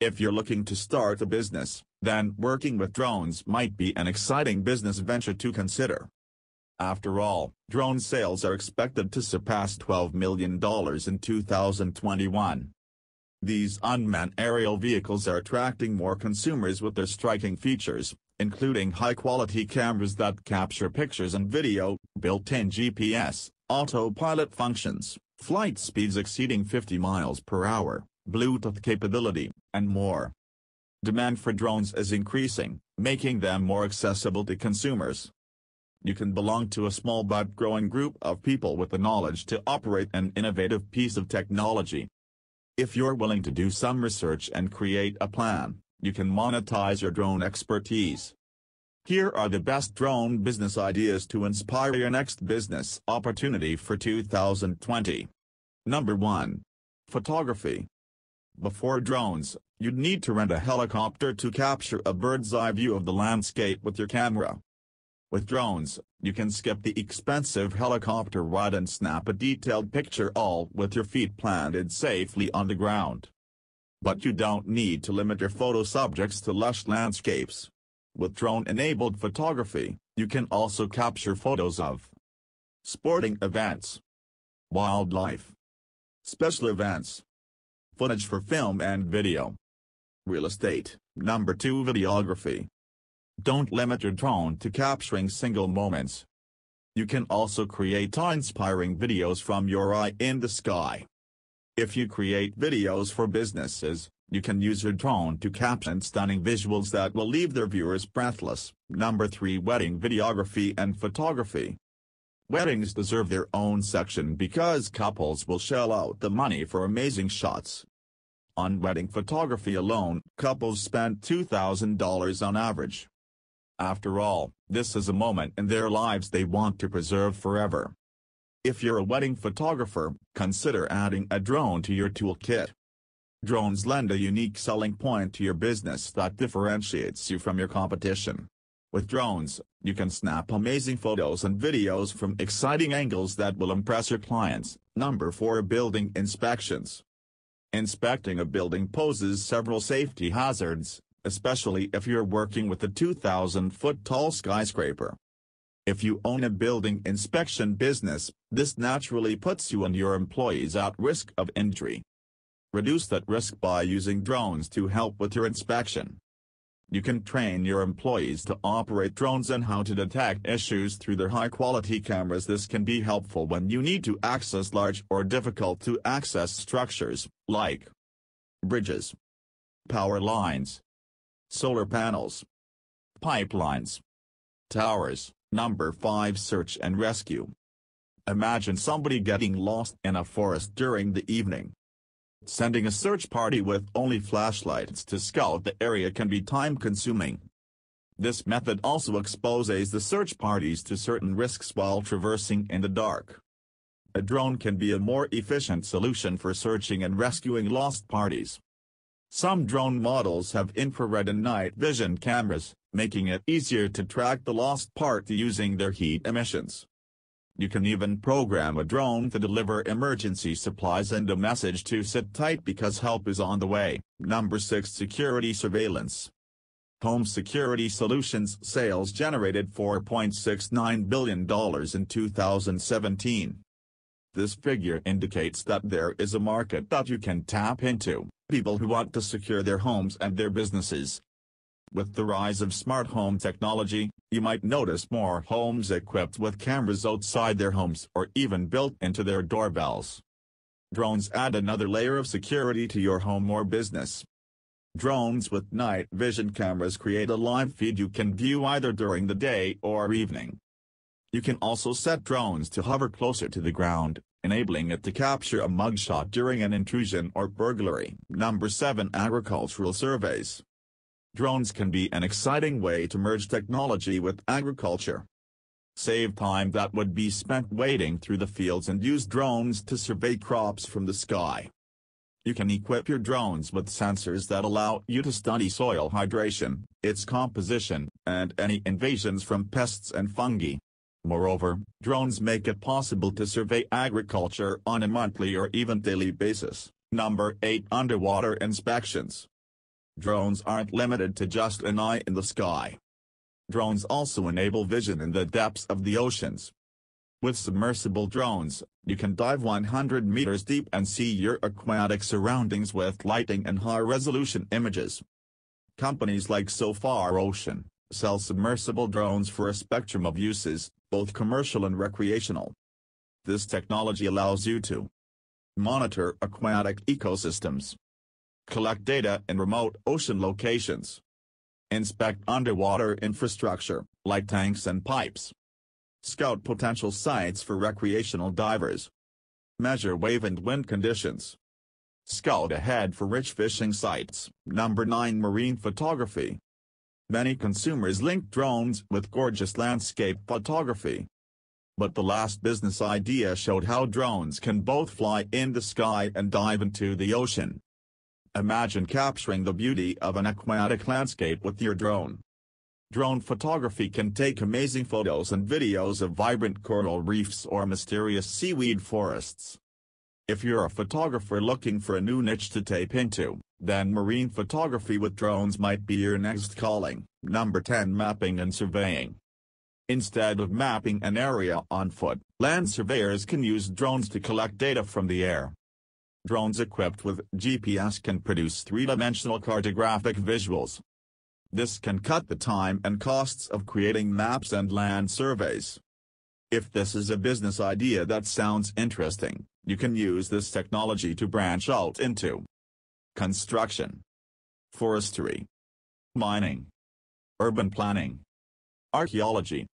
If you're looking to start a business, then working with drones might be an exciting business venture to consider. After all, drone sales are expected to surpass $12 million in 2021. These unmanned aerial vehicles are attracting more consumers with their striking features, including high-quality cameras that capture pictures and video, built-in GPS, autopilot functions, flight speeds exceeding 50 miles per hour, Bluetooth capability, and more. Demand for drones is increasing, making them more accessible to consumers. You can belong to a small but growing group of people with the knowledge to operate an innovative piece of technology. If you're willing to do some research and create a plan, you can monetize your drone expertise. Here are the best drone business ideas to inspire your next business opportunity for 2020. Number 1. Photography. Before drones, you'd need to rent a helicopter to capture a bird's eye view of the landscape with your camera. With drones, you can skip the expensive helicopter ride and snap a detailed picture all with your feet planted safely on the ground. But you don't need to limit your photo subjects to lush landscapes. With drone-enabled photography, you can also capture photos of sporting events, wildlife, special events, footage for film and video, real estate, number 2 videography. Don't limit your drone to capturing single moments. You can also create awe-inspiring videos from your eye in the sky. If you create videos for businesses, you can use your drone to capture stunning visuals that will leave their viewers breathless. Number 3 Wedding Videography and Photography Weddings deserve their own section because couples will shell out the money for amazing shots. On wedding photography alone, couples spend $2,000 on average. After all, this is a moment in their lives they want to preserve forever. If you're a wedding photographer, consider adding a drone to your toolkit. Drones lend a unique selling point to your business that differentiates you from your competition. With drones, you can snap amazing photos and videos from exciting angles that will impress your clients. Number 4 Building Inspections Inspecting a building poses several safety hazards, especially if you're working with a 2,000-foot tall skyscraper. If you own a building inspection business, this naturally puts you and your employees at risk of injury. Reduce that risk by using drones to help with your inspection. You can train your employees to operate drones and how to detect issues through their high-quality cameras. This can be helpful when you need to access large or difficult-to-access structures, like bridges, power lines, solar panels, pipelines, towers. Number 5 Search and Rescue Imagine somebody getting lost in a forest during the evening. Sending a search party with only flashlights to scout the area can be time-consuming. This method also exposes the search parties to certain risks while traversing in the dark. A drone can be a more efficient solution for searching and rescuing lost parties. Some drone models have infrared and night vision cameras, making it easier to track the lost party using their heat emissions. You can even program a drone to deliver emergency supplies and a message to sit tight because help is on the way. Number 6 Security Surveillance Home Security Solutions sales generated $4.69 billion in 2017. This figure indicates that there is a market that you can tap into people who want to secure their homes and their businesses. With the rise of smart home technology, you might notice more homes equipped with cameras outside their homes or even built into their doorbells. Drones add another layer of security to your home or business. Drones with night vision cameras create a live feed you can view either during the day or evening. You can also set drones to hover closer to the ground, enabling it to capture a mugshot during an intrusion or burglary. Number 7 Agricultural Surveys Drones can be an exciting way to merge technology with agriculture. Save time that would be spent wading through the fields and use drones to survey crops from the sky. You can equip your drones with sensors that allow you to study soil hydration, its composition, and any invasions from pests and fungi. Moreover, drones make it possible to survey agriculture on a monthly or even daily basis. Number 8 Underwater Inspections drones aren't limited to just an eye in the sky. Drones also enable vision in the depths of the oceans. With submersible drones, you can dive 100 meters deep and see your aquatic surroundings with lighting and high-resolution images. Companies like Sofar Ocean, sell submersible drones for a spectrum of uses, both commercial and recreational. This technology allows you to monitor aquatic ecosystems, collect data in remote ocean locations, inspect underwater infrastructure, like tanks and pipes, scout potential sites for recreational divers, measure wave and wind conditions, scout ahead for rich fishing sites. Number 9 Marine Photography Many consumers link drones with gorgeous landscape photography. But the last business idea showed how drones can both fly in the sky and dive into the ocean. Imagine capturing the beauty of an aquatic landscape with your drone. Drone photography can take amazing photos and videos of vibrant coral reefs or mysterious seaweed forests. If you're a photographer looking for a new niche to tape into, then marine photography with drones might be your next calling. Number 10 Mapping and Surveying Instead of mapping an area on foot, land surveyors can use drones to collect data from the air. Drones equipped with GPS can produce three-dimensional cartographic visuals. This can cut the time and costs of creating maps and land surveys. If this is a business idea that sounds interesting, you can use this technology to branch out into construction, forestry, mining, urban planning, archaeology,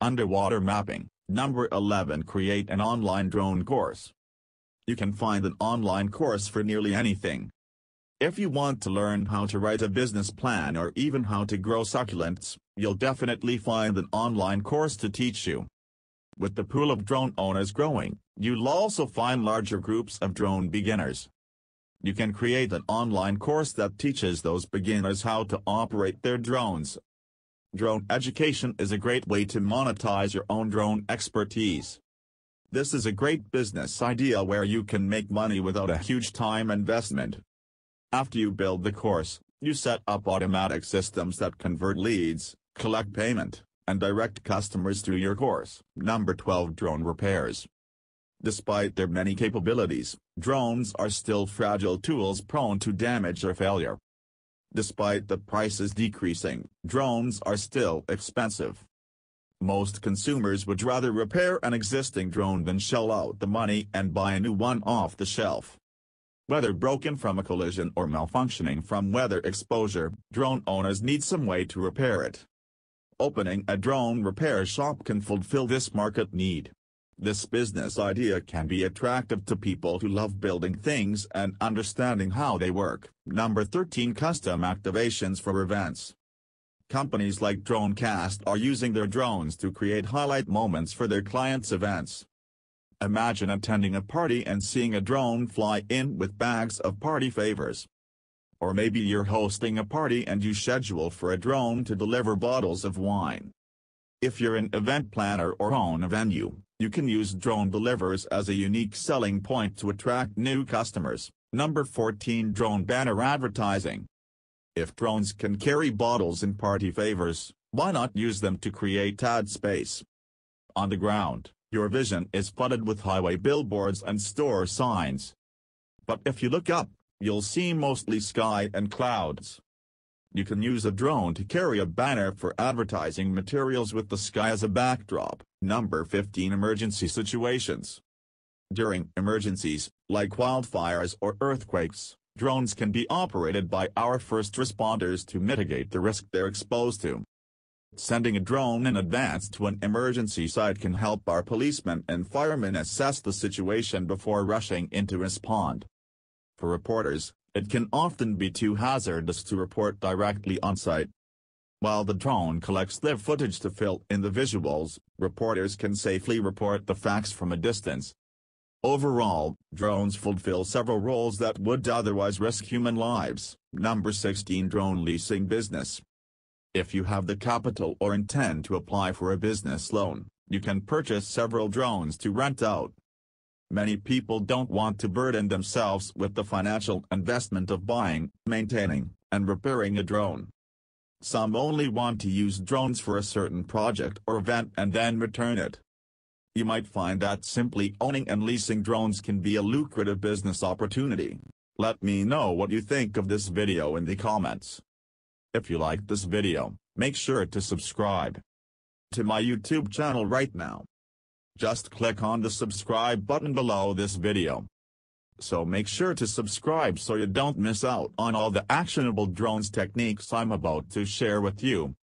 underwater mapping. Number 11 Create an online drone course. You can find an online course for nearly anything. If you want to learn how to write a business plan or even how to grow succulents, you'll definitely find an online course to teach you. With the pool of drone owners growing, you'll also find larger groups of drone beginners. You can create an online course that teaches those beginners how to operate their drones. Drone education is a great way to monetize your own drone expertise. This is a great business idea where you can make money without a huge time investment. After you build the course, you set up automatic systems that convert leads, collect payment, and direct customers to your course. Number 12 Drone Repairs Despite their many capabilities, drones are still fragile tools prone to damage or failure. Despite the prices decreasing, drones are still expensive. Most consumers would rather repair an existing drone than shell out the money and buy a new one off the shelf. Whether broken from a collision or malfunctioning from weather exposure, drone owners need some way to repair it. Opening a drone repair shop can fulfill this market need. This business idea can be attractive to people who love building things and understanding how they work. Number 13 Custom Activations for Events Companies like Dronecast are using their drones to create highlight moments for their clients' events. Imagine attending a party and seeing a drone fly in with bags of party favors. Or maybe you're hosting a party and you schedule for a drone to deliver bottles of wine. If you're an event planner or own a venue, you can use drone delivers as a unique selling point to attract new customers. Number 14 Drone Banner Advertising If drones can carry bottles and party favors, why not use them to create ad space? On the ground, your vision is flooded with highway billboards and store signs. But if you look up, you'll see mostly sky and clouds. You can use a drone to carry a banner for advertising materials with the sky as a backdrop. Number 15 Emergency Situations During emergencies, like wildfires or earthquakes, drones can be operated by our first responders to mitigate the risk they're exposed to. Sending a drone in advance to an emergency site can help our policemen and firemen assess the situation before rushing in to respond. For reporters, it can often be too hazardous to report directly on site. While the drone collects live footage to fill in the visuals, reporters can safely report the facts from a distance. Overall, drones fulfill several roles that would otherwise risk human lives. Number 16 Drone Leasing Business If you have the capital or intend to apply for a business loan, you can purchase several drones to rent out. Many people don't want to burden themselves with the financial investment of buying, maintaining, and repairing a drone. Some only want to use drones for a certain project or event and then return it. You might find that simply owning and leasing drones can be a lucrative business opportunity. Let me know what you think of this video in the comments. If you liked this video, make sure to subscribe to my YouTube channel right now. Just click on the subscribe button below this video. So make sure to subscribe so you don't miss out on all the actionable drones techniques I'm about to share with you.